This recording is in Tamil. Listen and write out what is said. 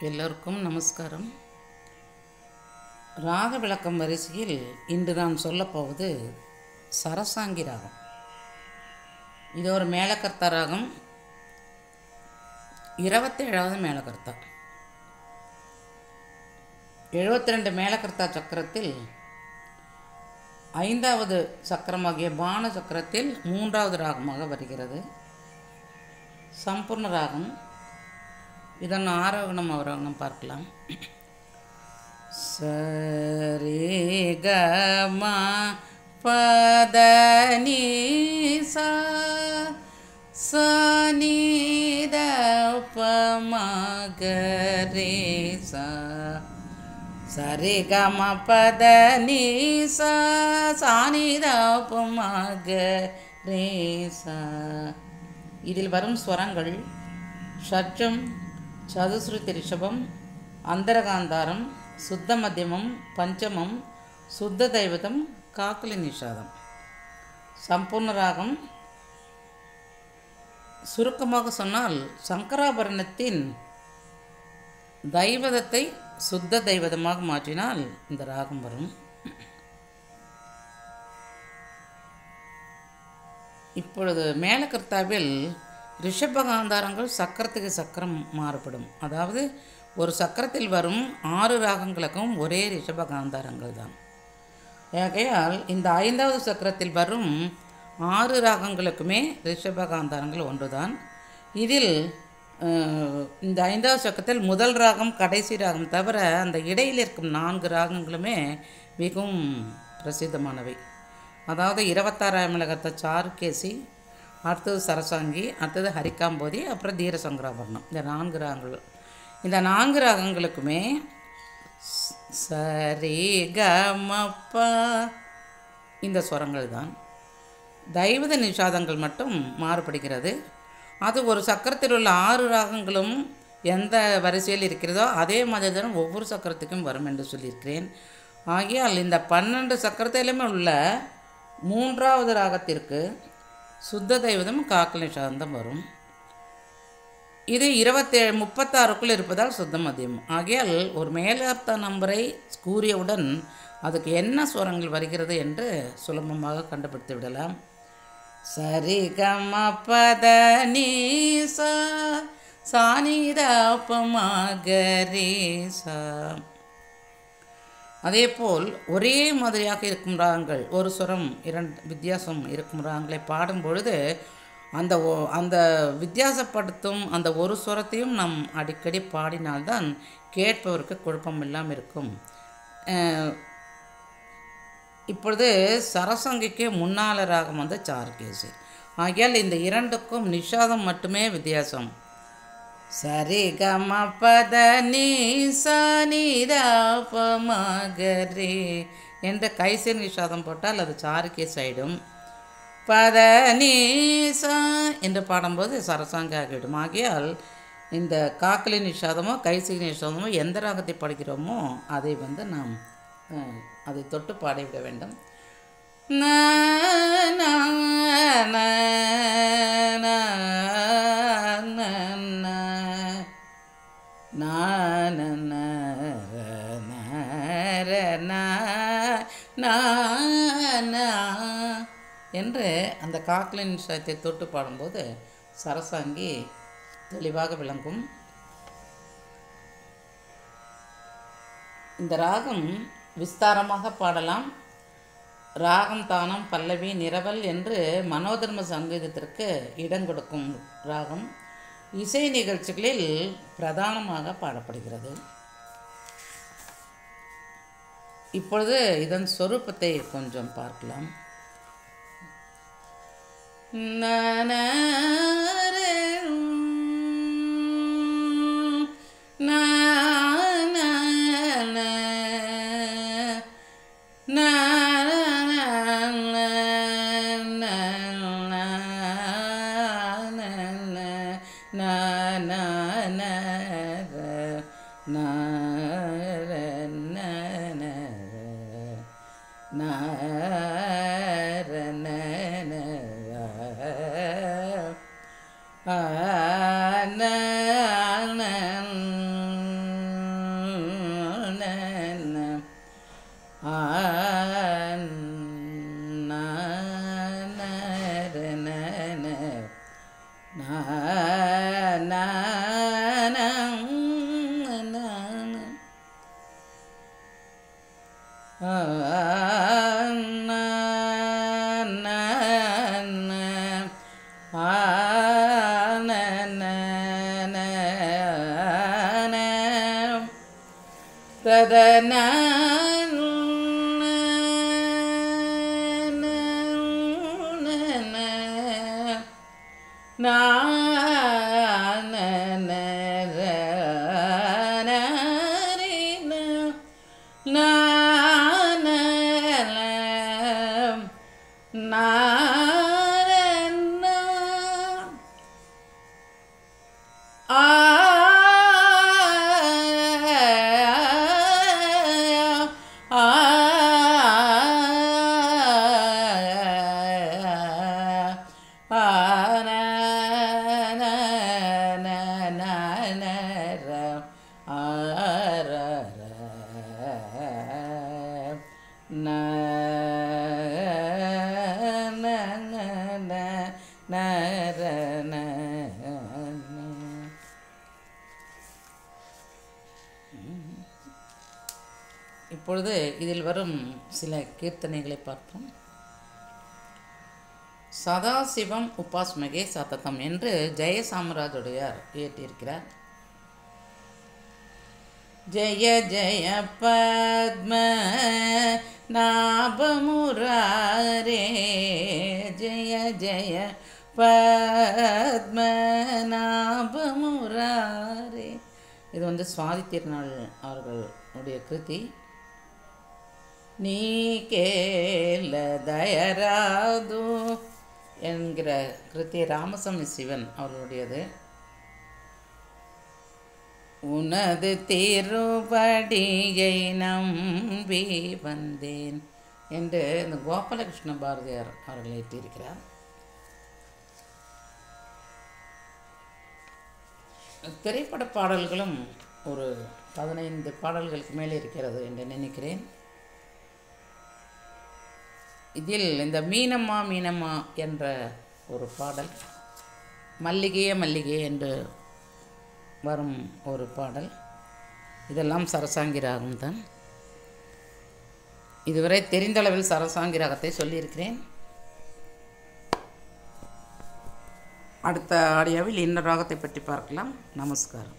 எல்லோருக்கும் நமஸ்காரம். ராக விளக்கம் வரிசையில் இன்று நான் சொல்லப்போவது சரசாங்கி ராகம். இது ஒரு மேலக்கர்த்தா ராகம். இருபத்தேழாவது மேலக்கர்த்தா எழுபத்தி ரெண்டு மேலக்கர்த்தா சக்கரத்தில் ஐந்தாவது சக்கரமாகிய பான சக்கரத்தில் மூன்றாவது ராகமாக வருகிறது. சம்பூர்ண ராகம். இதன் ஆரோகணம் அவரோகணம் பார்க்கலாம். சரி க ம பத நீ ச ச க ரே ச சரி பத நீ சா க ரே இதில் வரும் ஸ்வரங்கள் ஷட்ஜம் சதுஸ்ருதி ரிஷபம் அந்தரகாந்தாரம் சுத்த மத்தியமம் பஞ்சமம் சுத்த தைவதம் காக்கலி நிஷாதம் சம்பூர்ண ராகம் சுருக்கமாக சொன்னால் சங்கராபரணத்தின் தெய்வதத்தை சுத்த தெய்வதமாக மாற்றினால் இந்த ராகம் வரும். இப்பொழுது மேலக்கர்த்தாவில் ரிஷபகாந்தாரங்கள் சக்கரத்துக்கு சக்கரம் மாறுபடும். அதாவது ஒரு சக்கரத்தில் வரும் ஆறு ராகங்களுக்கும் ஒரே ரிஷபகாந்தாரங்கள் தான். ஆகையால் இந்த ஐந்தாவது சக்கரத்தில் வரும் ஆறு ராகங்களுக்குமே ரிஷபகாந்தாரங்கள் ஒன்றுதான். இதில் இந்த ஐந்தாவது சக்கரத்தில் முதல் ராகம் கடைசி ராகம் தவிர அந்த இடையில் இருக்கும் நான்கு ராகங்களுமே மிகவும் பிரசித்தமானவை. அதாவது இருபத்தாறாயிரம் மிளகத்த சாருகேசி அடுத்தது சரசாங்கி அடுத்தது ஹரிக்காம்போதி அப்புறம் தீர சங்கராபரணம் இந்த நான்கு ராகங்கள் இந்த நான்கு ராகங்களுக்குமே சரி கமப்பா. இந்த ஸ்வரங்கள் தான் தைவத நிஷாதங்கள் மட்டும் மாறுபடுகிறது. அது ஒரு சக்கரத்தில் உள்ள ஆறு ராகங்களும் எந்த வரிசையில் இருக்கிறதோ அதே மாதிரி தான் ஒவ்வொரு சக்கரத்துக்கும் வரும் என்று சொல்லியிருக்கிறேன். ஆகையால் இந்த பன்னெண்டு சக்கரத்திலுமே உள்ள மூன்றாவது ராகத்திற்கு சுத்த தெய்வதம் காக்கல் சாந்தம் வரும். இது இருபத்தேழு முப்பத்தாறுக்குள் இருப்பதால் சுத்த மதியம். ஆகையால் ஒரு மேலார்த்த நம்பரை கூறியவுடன் அதுக்கு என்ன சுரங்கள் வருகிறது என்று சுலபமாக கண்டுபிடித்து விடலாம். சரி கம பத நீ சா அதேபோல் ஒரே மாதிரியாக இருக்கும் ராகங்கள் ஒரு சுரம் இரண்டு வித்தியாசம் இருக்கும் ராகங்களை பாடும் பொழுது அந்த ஒ- அந்த வித்தியாசப்படுத்தும் அந்த ஒரு சுரத்தையும் நாம் அடிக்கடி பாடினால்தான் கேட்பவருக்கு குழப்பம் இல்லாமல் இருக்கும் இப்பொழுது சரசங்கிக்கு முன்னால ராகம் வந்து சார்கேசி. ஆகையால் இந்த இரண்டுக்கும் நிஷாதம் மட்டுமே வித்தியாசம். சரி கம பத நீ மகரி என்ற கைசேர் நிஷாதம் போட்டால் அது சாருக்கே சைடும் பத நீசா என்று பாடும்போது சரசாங்க ஆகிவிடும் ஆகையால் இந்த காக்கலி நிஷாதமோ கைசிக நிஷாதமோ எந்த ராகத்தை படிக்கிறோமோ அதை வந்து நாம் அதை தொட்டு பாடிவிட வேண்டும். ந, நா, நா, என்று அந்த காக்லின் விஷயத்தை தொட்டு பாடும்போது சரசாங்கி தெளிவாக விளங்கும். இந்த ராகம் விஸ்தாரமாக பாடலாம். ராகம் தானம் பல்லவி நிரவல் என்று மனோதர்ம சங்கீதத்திற்கு இடம் கொடுக்கும் ராகம். இசை நிகழ்ச்சிகளில் பிரதானமாக பாடப்படுகிறது. இப்பொழுது இதன் சொரூபத்தை கொஞ்சம் பார்க்கலாம். на ತದನಾ இப்பொழுது இதில் வரும் சில கீர்த்தனைகளை பார்ப்போம். சதாசிவம் உபாஸ்மகே சததம் என்று ஜெயசாமராஜுடையார் இயற்றியிருக்கிறார். ஜெய ஜெய பத்ம நாபமுராரே. ஜெய ஜெய பத்மநாபமுராரே இது வந்து சுவாதி திருநாள் அவர்களுடைய கிருதி. நீ கேல தயராது என்கிற கிருத்தி ராமசாமி சிவன் அவர்களுடையது. உனது திருவடியை நம்பி வந்தேன் என்று இந்த கோபாலகிருஷ்ண பாரதியார் அவர்கள் ஏற்றியிருக்கிறார் திரைப்பட பாடல்களும் ஒரு பதினைந்து பாடல்களுக்கு மேலே இருக்கிறது என்று நினைக்கிறேன். இதில் இந்த மீனம்மா மீனம்மா என்ற ஒரு பாடல் மல்லிகையே மல்லிகை என்று வரும் ஒரு பாடல். இதெல்லாம் சரசாங்கி ராகம் தான். இதுவரை தெரிந்தளவில் சரசாங்கி ராகத்தை சொல்லியிருக்கிறேன். அடுத்த ஆடியோவில் இன்னொரு ராகத்தை பற்றி பார்க்கலாம். நமஸ்காரம்.